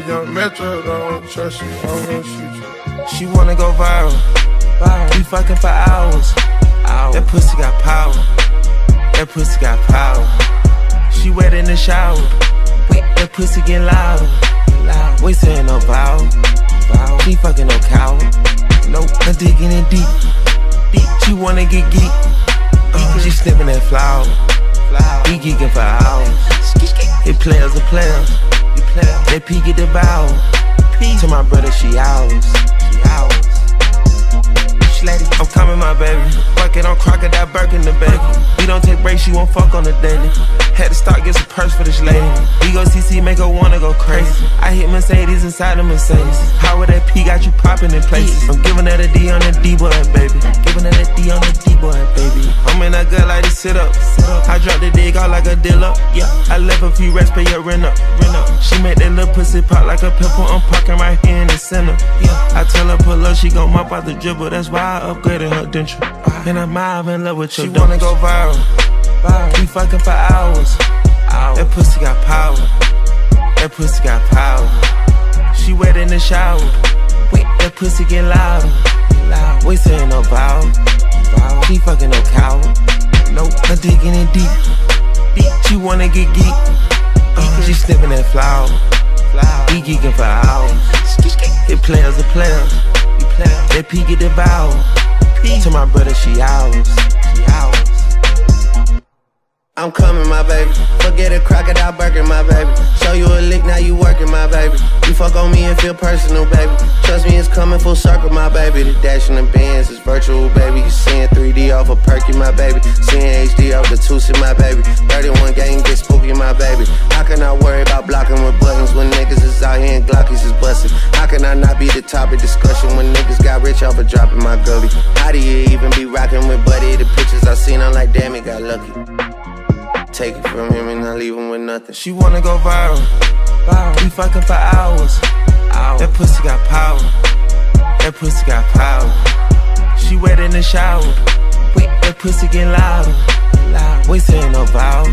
young metro, don't trust you, I'm gonna shoot you. She wanna go viral. viral. We fucking for hours. hours. That pussy got power. That pussy got power. She wet in the shower. That pussy get louder. Loud. We saying no vow. vow. She fucking no cow. Nope, I'm digging in deep. Deep. She wanna get geek. Uh, she sniffing that flower. We geeking for hours. It players are players. They peek at the bow. To my brother, she ours. She ours. I'm coming, my baby. Fuck it, I'm crocodile Birkin the baby. We don't take breaks, she won't fuck on the daily. Had to start, get some purse for this lady. We go CC, make her wanna go crazy. I hit Mercedes inside the Mercedes. How would that P got you popping in places? I'm giving her the D on the D boy, baby. Giving her the D on the D boy, baby. I'm in that gut like this sit up. I drop the dig out like a dealer. Yeah, I left a few rest, pay your rent up. Rent up. She make that little pussy pop like a pimple. I'm parking right here in the center. Yeah, I tell her pull up, she gon' mop out the dribble. That's why I upgraded her denture. And I'm out in love with you. She wanna go viral. viral. We fucking for hours. hours. That pussy got power. That pussy got power. She wet in the shower. Wait, that pussy get louder. Loud. We saying no vow. vow. She fucking no cow. Nope, I'm digging in deep. deep. She wanna get geek. Uh, she sniffing that flower. We geeking for hours. It players are players. They peek at the bow. To my brother, she ours. She ours. I'm coming, my baby. Forget a crocodile Birkin, my baby. Show you a lick, now you working, my baby. You fuck on me and feel personal, baby. Trust me, it's coming full circle, my baby. The dash in the bands is virtual, baby. You seeing 3D off a of perky, my baby. Seeing HD off the Tusi, my baby. 31 gang get spooky, my baby. How can I worry about blocking with buttons when niggas is out here and Glockies is busting? Be the topic discussion when niggas got rich off of dropping my gully? How do you even be rocking with Buddy? The pictures I seen, I'm like, damn, he got lucky. Take it from him and I leave him with nothing. She wanna go viral. viral. We fucking for hours. hours. That pussy got power. That pussy got power. She wet in the shower. Wait, that pussy getting louder. Loud. We saying no vow.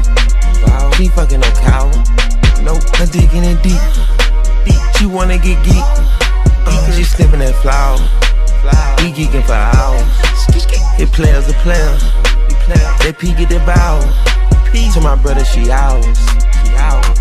Uh, she sniffing that flower. We geeking for hours. It players are players. They peek at the bow. To my brother, she ours. She ours.